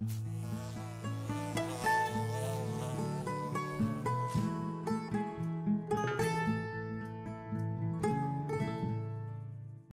you.